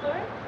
Michael!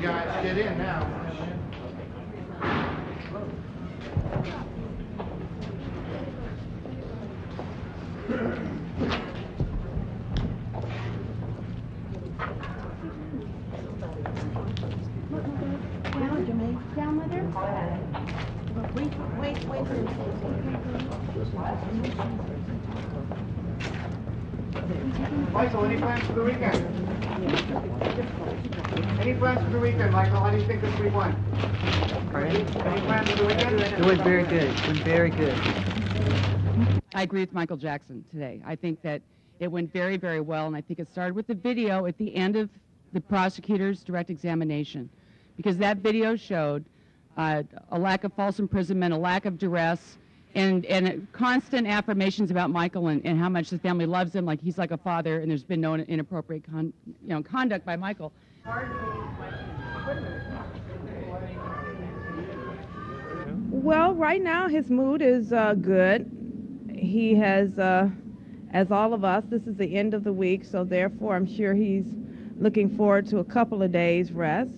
guys. Get in now. Michael, any plans for the weekend? Any plans for the weekend, Michael? How do you think this week went? Any plans for the weekend? It was very good. It was very good. I agree with Michael Jackson today. I think that it went very, very well, and I think it started with the video at the end of the prosecutor's direct examination, because that video showed uh, a lack of false imprisonment, a lack of duress, and and constant affirmations about Michael and, and how much the family loves him, like he's like a father, and there's been no inappropriate con- you know conduct by Michael. Well, right now his mood is uh, good. He has, uh, as all of us, this is the end of the week, so therefore I'm sure he's looking forward to a couple of days rest.